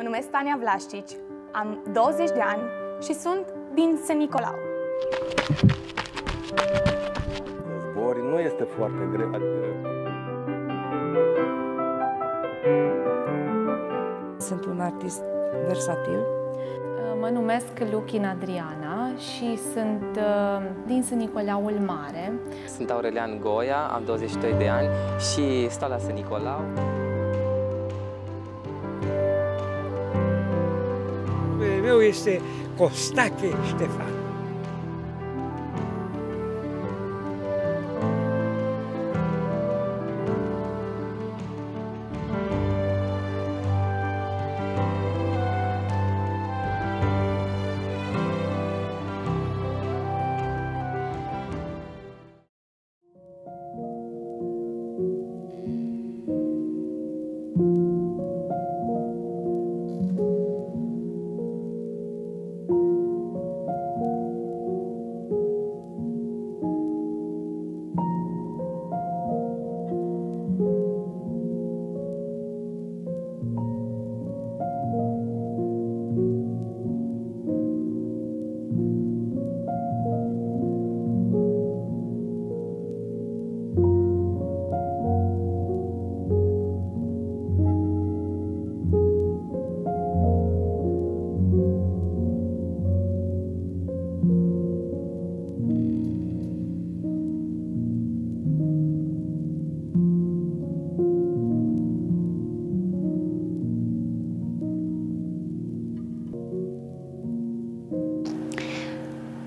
Mă numesc Tania Vlașcici, am 20 de ani și sunt din St. Nicolau. Zbor nu este foarte greu, adică Sunt un artist versatil. Mă numesc Luchin Adriana și sunt uh, din St. Nicolaul Mare. Sunt Aurelian Goia, am 22 de ani și stau la St. Nicolau. este Costaque Stefano.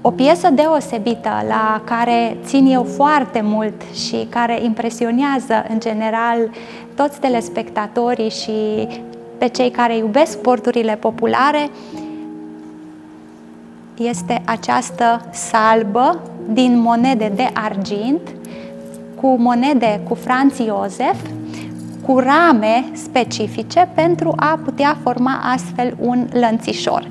O piesă deosebită la care țin eu foarte mult și care impresionează în general toți telespectatorii și pe cei care iubesc sporturile populare este această salbă din monede de argint cu monede cu Franz Iosef cu rame specifice pentru a putea forma astfel un lănțișor.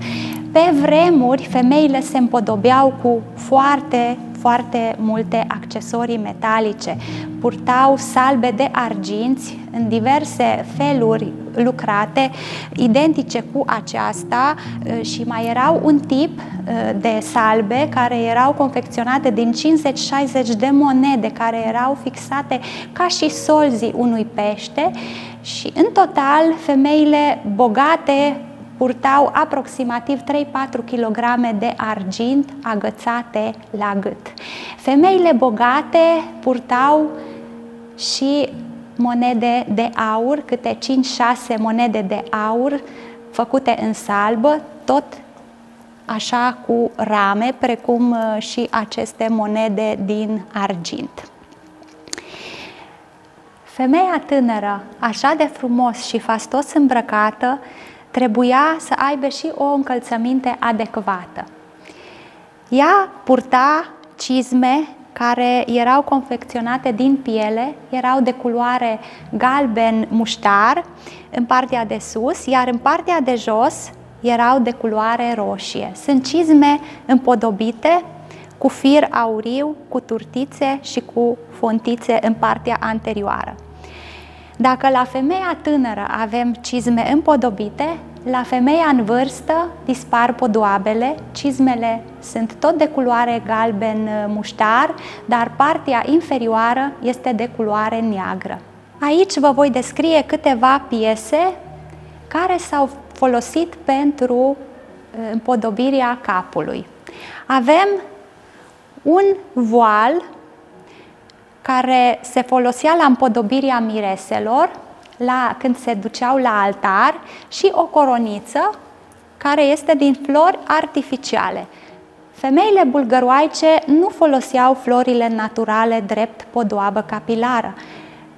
Pe vremuri, femeile se împodobeau cu foarte, foarte multe accesorii metalice. Purtau salbe de arginți în diverse feluri lucrate, identice cu aceasta uh, și mai erau un tip uh, de salbe care erau confecționate din 50-60 de monede care erau fixate ca și solzii unui pește și în total femeile bogate purtau aproximativ 3-4 kg de argint agățate la gât. Femeile bogate purtau și monede de aur, câte 5-6 monede de aur făcute în salbă, tot așa cu rame, precum uh, și aceste monede din argint. Femeia tânără, așa de frumos și fastos îmbrăcată, trebuia să aibă și o încălțăminte adecvată. Ea purta cizme care erau confecționate din piele, erau de culoare galben muștar în partea de sus, iar în partea de jos erau de culoare roșie. Sunt cizme împodobite cu fir auriu, cu turtițe și cu fontițe în partea anterioară. Dacă la femeia tânără avem cizme împodobite, la femeia în vârstă dispar podoabele, cizmele sunt tot de culoare galben uh, muștar, dar partea inferioară este de culoare neagră. Aici vă voi descrie câteva piese care s-au folosit pentru uh, împodobirea capului. Avem un voal care se folosea la împodobirea mireselor, la, când se duceau la altar, și o coroniță care este din flori artificiale. Femeile bulgăroaice nu foloseau florile naturale drept podoabă capilară.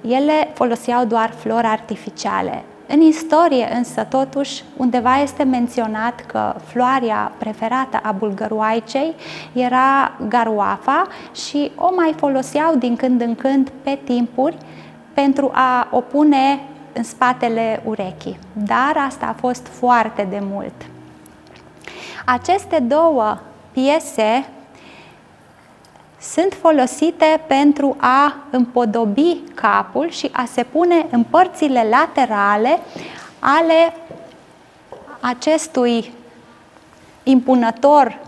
Ele foloseau doar flori artificiale. În istorie însă totuși undeva este menționat că floarea preferată a bulgăroaicei era garuafa și o mai foloseau din când în când pe timpuri pentru a o pune în spatele urechii. Dar asta a fost foarte de mult. Aceste două piese sunt folosite pentru a împodobi capul și a se pune în părțile laterale ale acestui impunător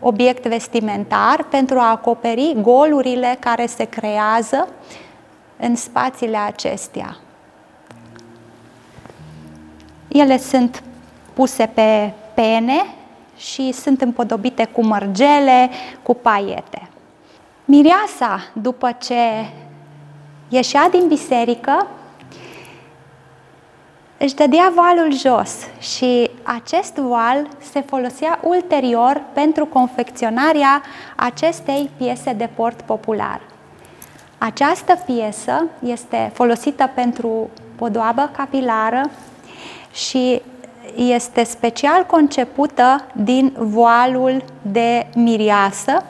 obiect vestimentar pentru a acoperi golurile care se creează în spațiile acestea. Ele sunt puse pe pene și sunt împodobite cu mărgele, cu paiete. Mireasa, după ce ieșea din biserică, își dădea valul jos și acest voal se folosea ulterior pentru confecționarea acestei piese de port popular. Această piesă este folosită pentru podoabă capilară și este special concepută din voalul de miriasă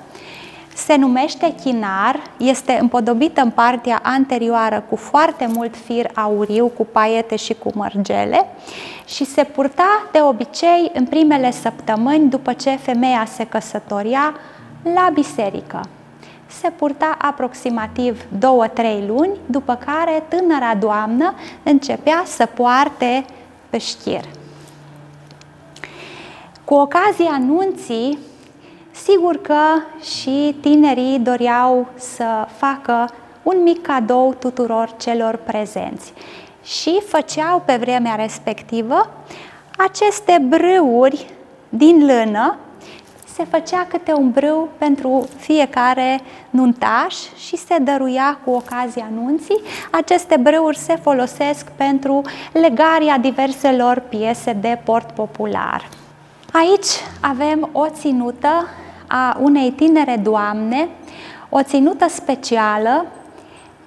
se numește chinar, este împodobită în partea anterioară cu foarte mult fir auriu, cu paiete și cu mărgele și se purta de obicei în primele săptămâni după ce femeia se căsătoria la biserică. Se purta aproximativ 2-3 luni, după care tânăra doamnă începea să poarte pe șchir. Cu ocazia anunții, Sigur că și tinerii doreau să facă un mic cadou tuturor celor prezenți și făceau pe vremea respectivă aceste brâuri din lână, se făcea câte un brâu pentru fiecare nuntaș și se dăruia cu ocazia anunții. Aceste brâuri se folosesc pentru legarea diverselor piese de port popular. Aici avem o ținută a unei tinere doamne, o ținută specială,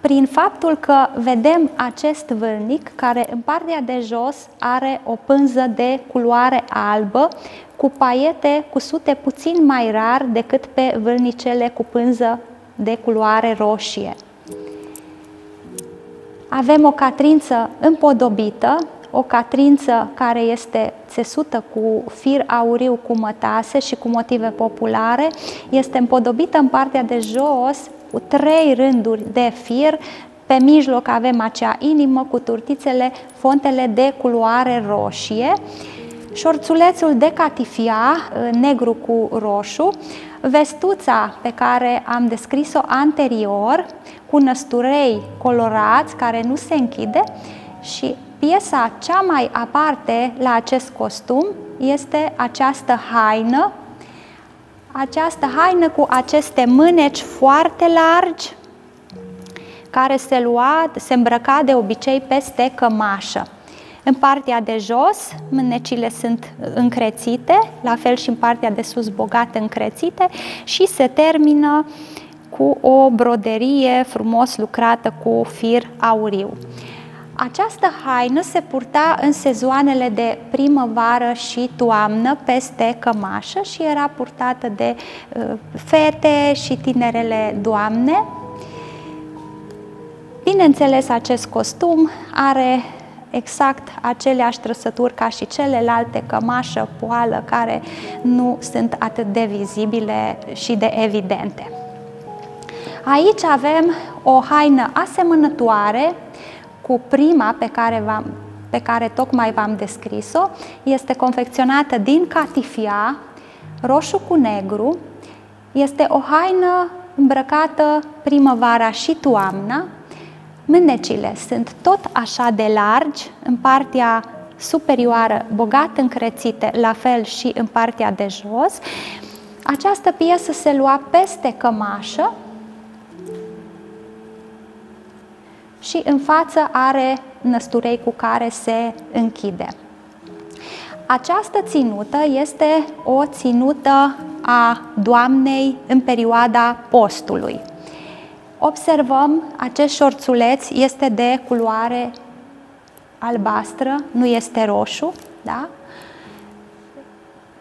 prin faptul că vedem acest vârnic care în partea de jos are o pânză de culoare albă cu paiete cusute puțin mai rar decât pe vârnicele cu pânză de culoare roșie. Avem o catrință împodobită o catrință care este țesută cu fir auriu cu mătase și cu motive populare, este împodobită în partea de jos cu trei rânduri de fir, pe mijloc avem acea inimă cu turtițele, fontele de culoare roșie, șorțulețul de catifia, negru cu roșu, vestuța pe care am descris-o anterior, cu năsturei colorați care nu se închide și piesa cea mai aparte la acest costum este această haină, această haină cu aceste mâneci foarte largi, care se lua, se îmbrăca de obicei peste cămașă. În partea de jos, mânecile sunt încrețite, la fel și în partea de sus bogat încrețite și se termină cu o broderie frumos lucrată cu fir auriu. Această haină se purta în sezoanele de primăvară și toamnă peste cămașă și era purtată de uh, fete și tinerele doamne. Bineînțeles, acest costum are exact aceleași trăsături ca și celelalte, cămașă, poală, care nu sunt atât de vizibile și de evidente. Aici avem o haină asemănătoare cu prima pe care, v-am, pe care tocmai v-am descris-o. Este confecționată din catifia, roșu cu negru. Este o haină îmbrăcată primăvara și toamna. Mânecile sunt tot așa de largi, în partea superioară bogat încrețite, la fel și în partea de jos. Această piesă se lua peste cămașă și în față are năsturei cu care se închide. Această ținută este o ținută a Doamnei în perioada postului. Observăm, acest șorțuleț este de culoare albastră, nu este roșu, da?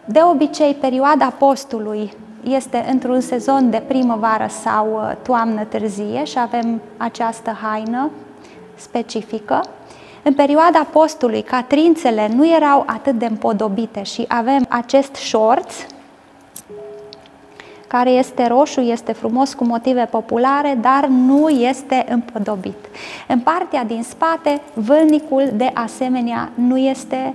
De obicei, perioada postului este într-un sezon de primăvară sau uh, toamnă târzie și avem această haină specifică. În perioada postului, catrințele nu erau atât de împodobite și avem acest șorț care este roșu, este frumos cu motive populare, dar nu este împodobit. În partea din spate, vâlnicul de asemenea nu este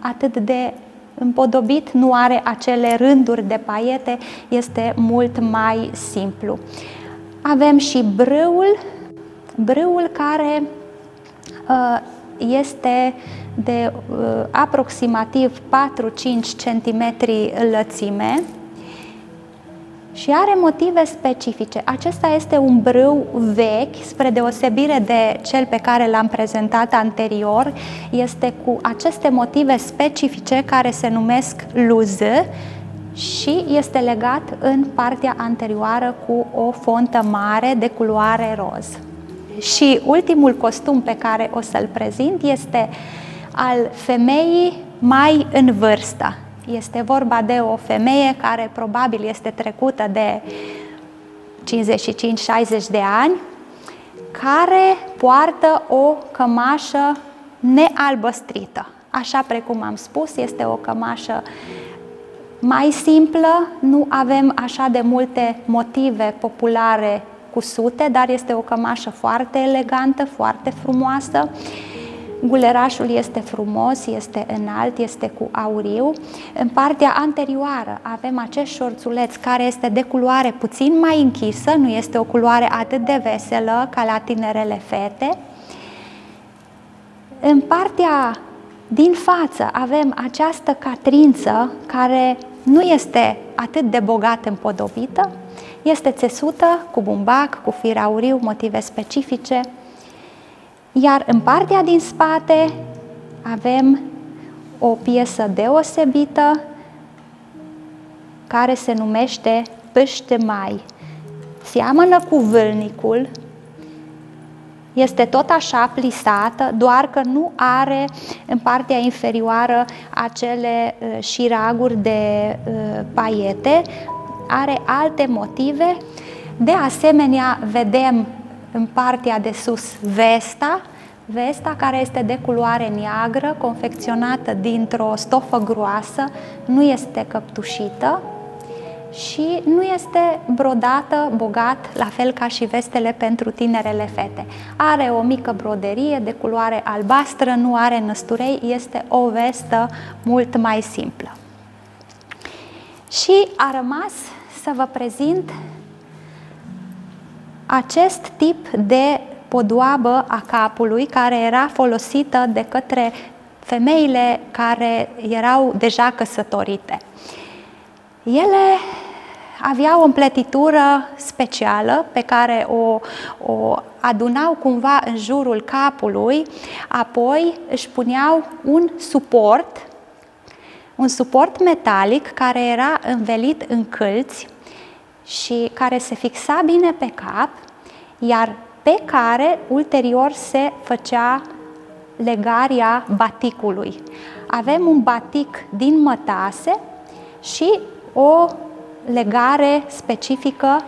atât de împodobit, nu are acele rânduri de paiete, este mult mai simplu. Avem și brâul, brâul care uh, este de uh, aproximativ 4-5 cm lățime și are motive specifice. Acesta este un brâu vechi, spre deosebire de cel pe care l-am prezentat anterior, este cu aceste motive specifice care se numesc luză și este legat în partea anterioară cu o fontă mare de culoare roz. Și ultimul costum pe care o să-l prezint este al femeii mai în vârstă. Este vorba de o femeie care probabil este trecută de 55-60 de ani, care poartă o cămașă nealbăstrită. Așa precum am spus, este o cămașă mai simplă, nu avem așa de multe motive populare cu sute, dar este o cămașă foarte elegantă, foarte frumoasă. Gulerașul este frumos, este înalt, este cu auriu. În partea anterioară avem acest șorțuleț care este de culoare puțin mai închisă, nu este o culoare atât de veselă ca la tinerele fete. În partea din față avem această catrință care nu este atât de bogat împodobită, este țesută cu bumbac, cu fir auriu, motive specifice, iar în partea din spate avem o piesă deosebită care se numește pâște mai. Seamănă cu vâlnicul, este tot așa plisată, doar că nu are în partea inferioară acele uh, șiraguri de uh, paiete, are alte motive. De asemenea, vedem în partea de sus vesta, vesta care este de culoare neagră, confecționată dintr-o stofă groasă, nu este căptușită și nu este brodată bogat, la fel ca și vestele pentru tinerele fete. Are o mică broderie de culoare albastră, nu are năsturei, este o vestă mult mai simplă. Și a rămas să vă prezint acest tip de podoabă a capului care era folosită de către femeile care erau deja căsătorite. Ele aveau o împletitură specială pe care o, o adunau cumva în jurul capului, apoi își puneau un suport, un suport metalic care era învelit în câlți și care se fixa bine pe cap, iar pe care ulterior se făcea legarea baticului. Avem un batic din mătase și o legare specifică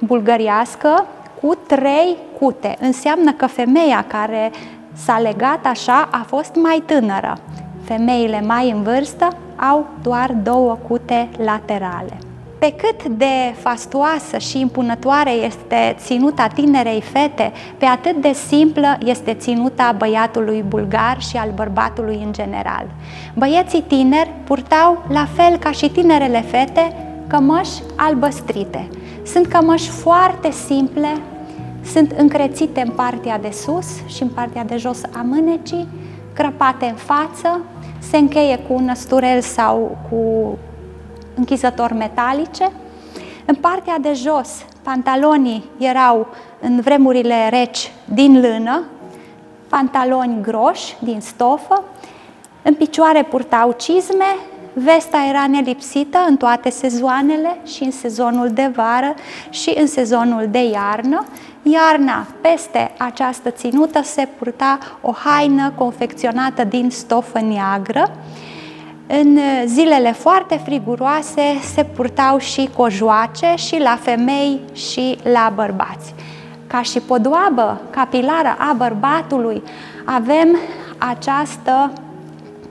bulgăriască cu trei cute. Înseamnă că femeia care s-a legat așa a fost mai tânără. Femeile mai în vârstă au doar două cute laterale. Pe cât de fastoasă și impunătoare este ținuta tinerei fete, pe atât de simplă este ținuta băiatului bulgar și al bărbatului în general. Băieții tineri purtau, la fel ca și tinerele fete, cămăși albăstrite. Sunt cămăși foarte simple, sunt încrețite în partea de sus și în partea de jos a mânecii, crăpate în față, se încheie cu un năsturel sau cu închisători metalice. În partea de jos, pantalonii erau în vremurile reci din lână, pantaloni groși din stofă, în picioare purtau cizme, vesta era nelipsită în toate sezoanele și în sezonul de vară și în sezonul de iarnă. Iarna, peste această ținută, se purta o haină confecționată din stofă neagră, în zilele foarte friguroase se purtau și cojoace și la femei și la bărbați. Ca și podoabă capilară a bărbatului avem această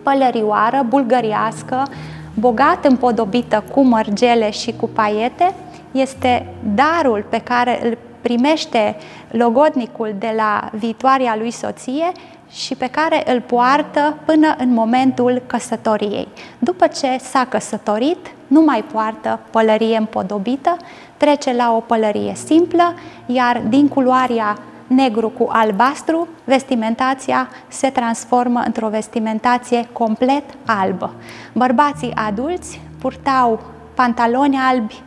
pălărioară bulgăriască, bogat împodobită cu mărgele și cu paiete, este darul pe care îl primește logodnicul de la viitoarea lui soție și pe care îl poartă până în momentul căsătoriei. După ce s-a căsătorit, nu mai poartă pălărie împodobită, trece la o pălărie simplă, iar din culoarea negru cu albastru, vestimentația se transformă într-o vestimentație complet albă. Bărbații adulți purtau pantaloni albi,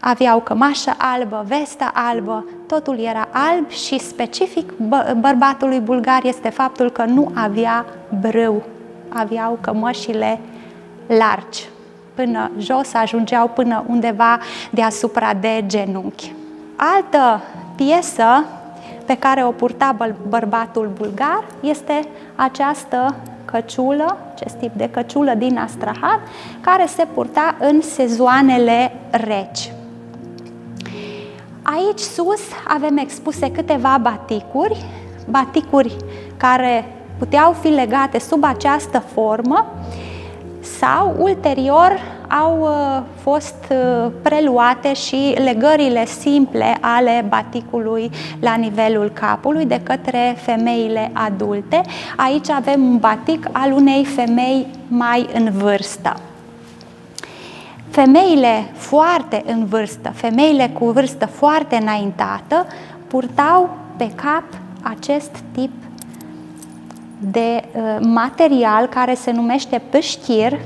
aveau cămașă albă, vestă albă, totul era alb și specific bă bărbatului bulgar este faptul că nu avea brâu, aveau cămășile largi, până jos ajungeau până undeva deasupra de genunchi. Altă piesă pe care o purta bărbatul bulgar este această căciulă, acest tip de căciulă din Astrahan, care se purta în sezoanele reci. Aici sus avem expuse câteva baticuri, baticuri care puteau fi legate sub această formă sau ulterior au uh, fost uh, preluate și legările simple ale baticului la nivelul capului de către femeile adulte. Aici avem un batic al unei femei mai în vârstă. Femeile foarte în vârstă, femeile cu vârstă foarte înaintată, purtau pe cap acest tip de uh, material care se numește pâșchir,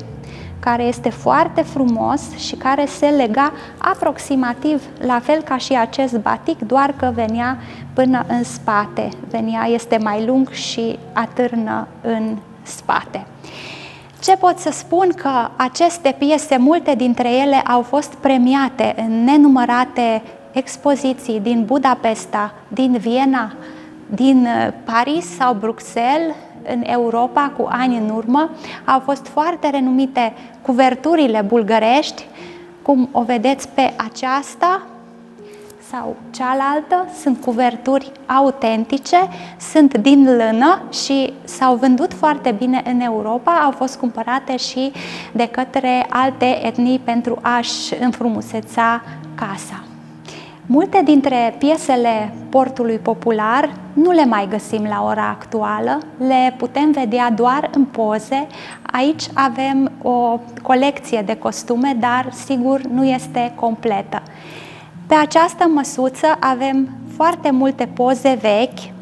care este foarte frumos și care se lega aproximativ la fel ca și acest batic, doar că venea până în spate. Venea, este mai lung și atârnă în spate. Ce pot să spun că aceste piese, multe dintre ele au fost premiate în nenumărate expoziții din Budapesta, din Viena, din uh, Paris sau Bruxelles, în Europa cu ani în urmă. Au fost foarte renumite cuverturile bulgărești, cum o vedeți pe aceasta sau cealaltă, sunt cuverturi autentice, sunt din lână și s-au vândut foarte bine în Europa, au fost cumpărate și de către alte etnii pentru a-și înfrumuseța casa. Multe dintre piesele portului popular nu le mai găsim la ora actuală, le putem vedea doar în poze. Aici avem o colecție de costume, dar sigur nu este completă. Pe această măsuță avem foarte multe poze vechi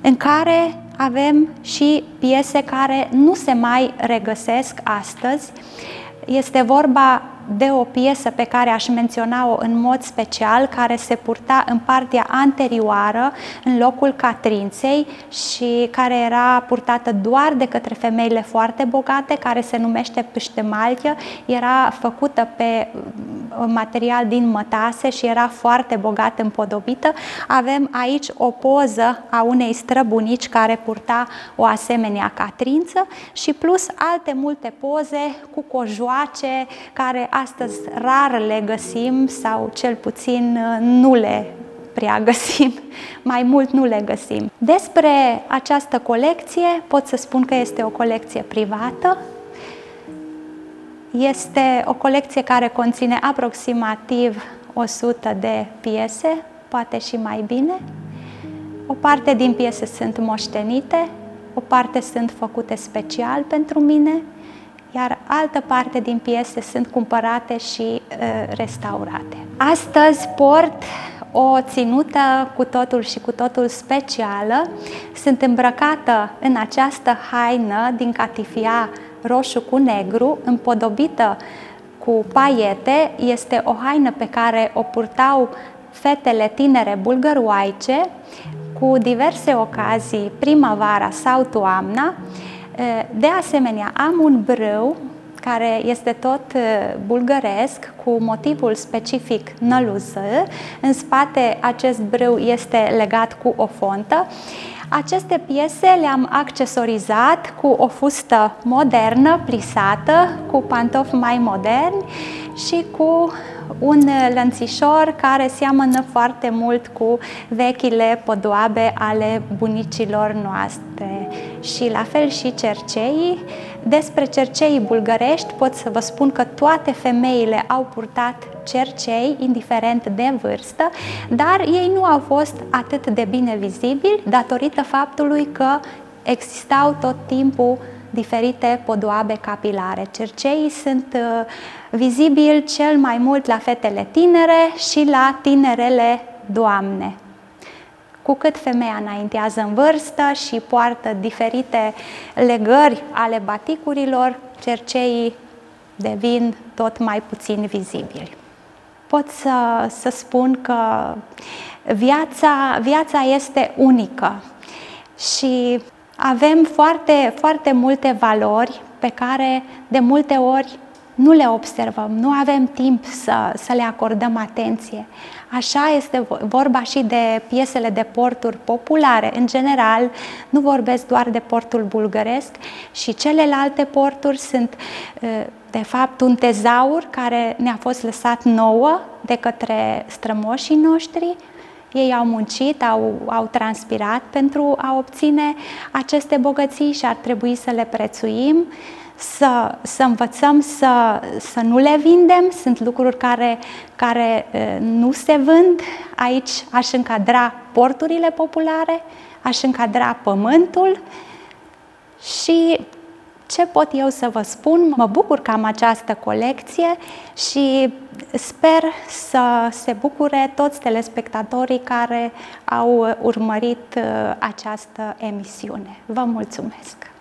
în care avem și piese care nu se mai regăsesc astăzi. Este vorba de o piesă pe care aș menționa-o în mod special, care se purta în partea anterioară, în locul catrinței și care era purtată doar de către femeile foarte bogate, care se numește pâștemalcă, era făcută pe uh, material din mătase și era foarte bogat împodobită. Avem aici o poză a unei străbunici care purta o asemenea catrință și plus alte multe poze cu cojoace care astăzi rar le găsim sau cel puțin uh, nu le prea găsim, mai mult nu le găsim. Despre această colecție pot să spun că este o colecție privată, este o colecție care conține aproximativ 100 de piese, poate și mai bine. O parte din piese sunt moștenite, o parte sunt făcute special pentru mine, iar altă parte din piese sunt cumpărate și uh, restaurate. Astăzi port o ținută cu totul și cu totul specială. Sunt îmbrăcată în această haină din catifia roșu cu negru, împodobită cu paiete. Este o haină pe care o purtau fetele tinere bulgăroaice cu diverse ocazii, primăvara sau toamna. De asemenea, am un brâu care este tot bulgăresc, cu motivul specific năluză. În spate acest brâu este legat cu o fontă. Aceste piese le-am accesorizat cu o fustă modernă, plisată, cu pantofi mai moderni, și cu un lănțișor care seamănă foarte mult cu vechile podoabe ale bunicilor noastre. Și la fel și cerceii. Despre cerceii bulgărești pot să vă spun că toate femeile au purtat cercei, indiferent de vârstă, dar ei nu au fost atât de bine vizibili datorită faptului că existau tot timpul diferite podoabe capilare. Cerceii sunt uh, vizibili cel mai mult la fetele tinere și la tinerele doamne. Cu cât femeia înaintează în vârstă și poartă diferite legări ale baticurilor, cerceii devin tot mai puțin vizibili. Pot să, să spun că viața, viața este unică și avem foarte, foarte multe valori pe care de multe ori nu le observăm, nu avem timp să, să le acordăm atenție. Așa este vorba și de piesele de porturi populare. În general, nu vorbesc doar de portul bulgăresc și celelalte porturi sunt, de fapt, un tezaur care ne-a fost lăsat nouă de către strămoșii noștri, ei au muncit, au, au transpirat pentru a obține aceste bogății și ar trebui să le prețuim, să, să învățăm să, să nu le vindem. Sunt lucruri care, care nu se vând. Aici aș încadra porturile populare, aș încadra pământul și ce pot eu să vă spun? Mă bucur că am această colecție și sper să se bucure toți telespectatorii care au urmărit uh, această emisiune. Vă mulțumesc!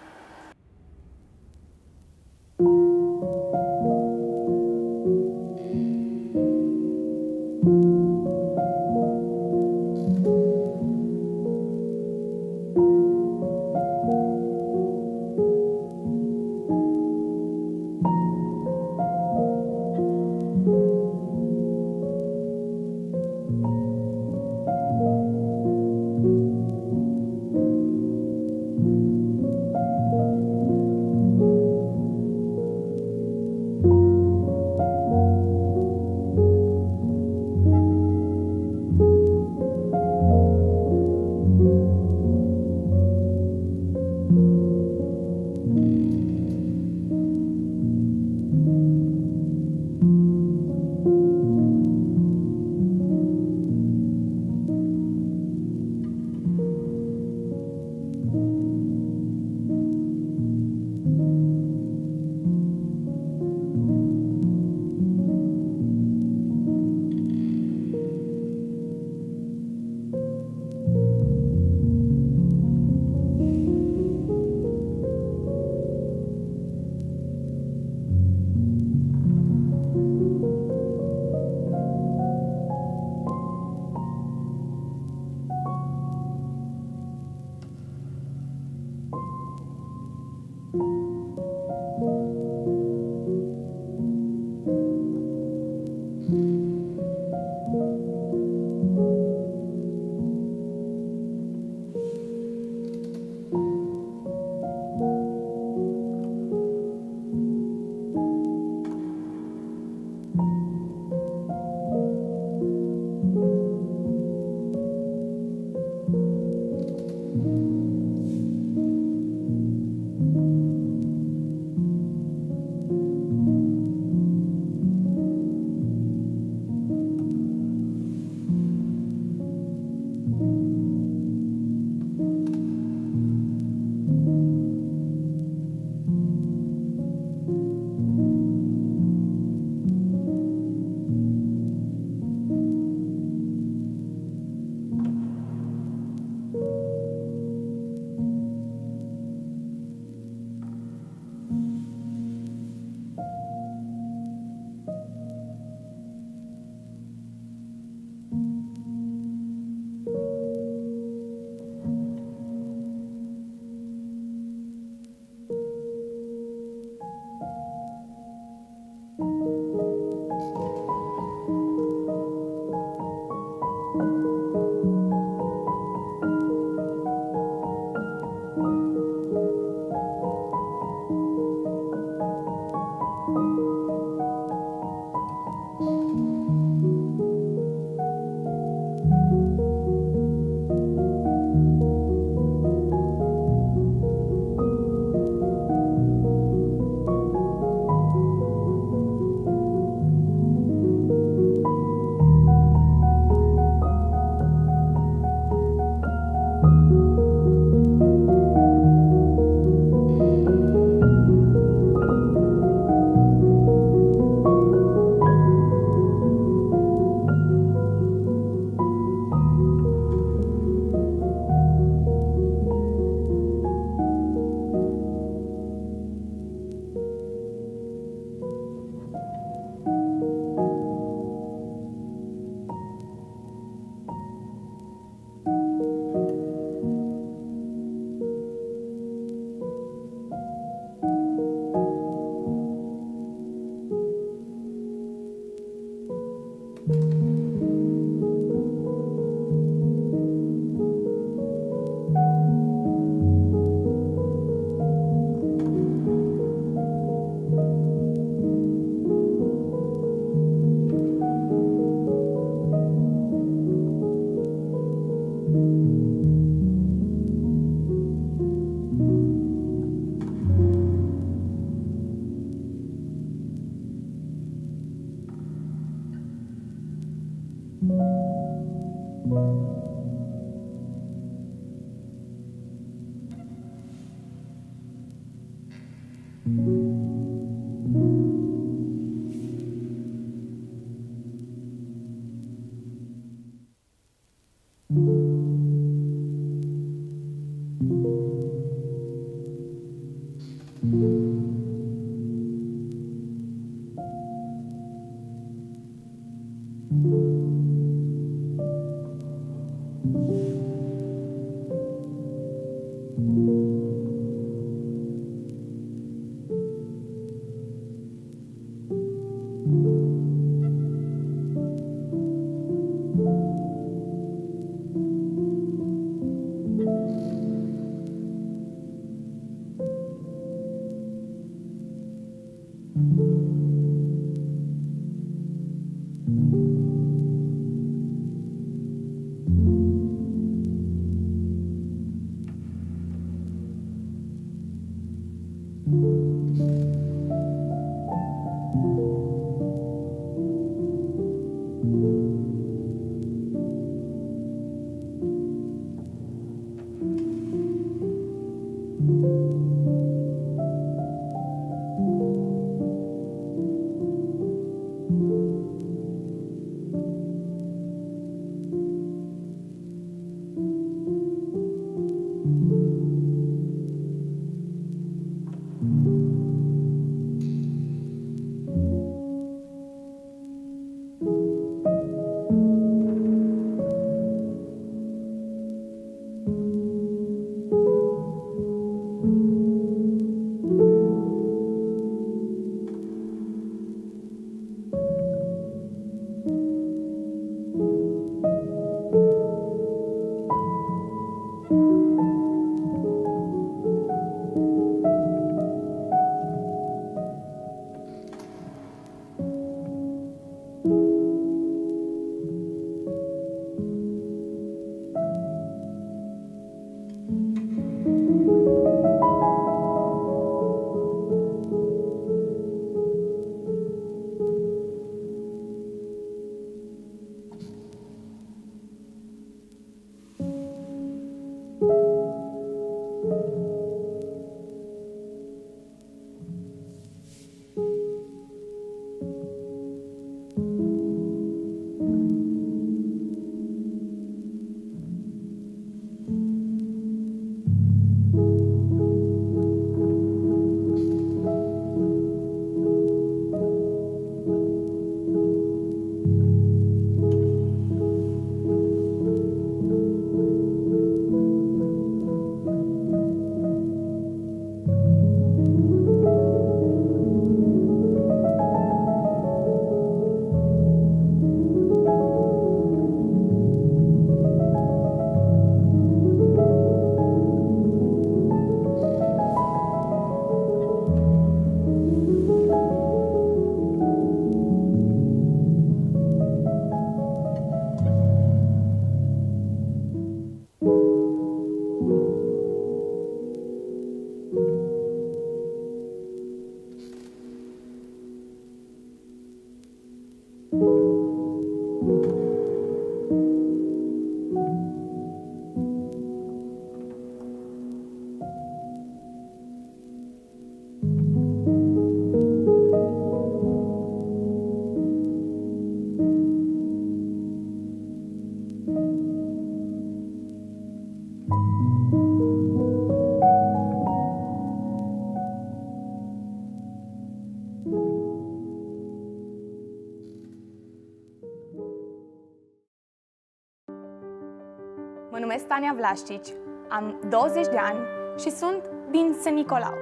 Mă numesc Tania Vlașcici, am 20 de ani și sunt din St. Nicolau.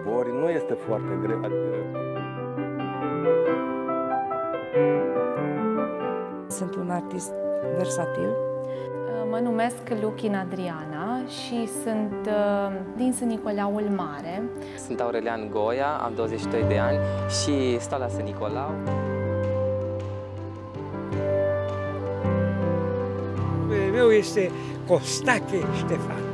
Zbori nu este foarte greu, adică Sunt un artist versatil. Mă numesc Luchin Adriana și sunt uh, din St. Nicolaul Mare. Sunt Aurelian Goia, am 22 de ani și stau la St. Nicolau. Este, costaque Stefano.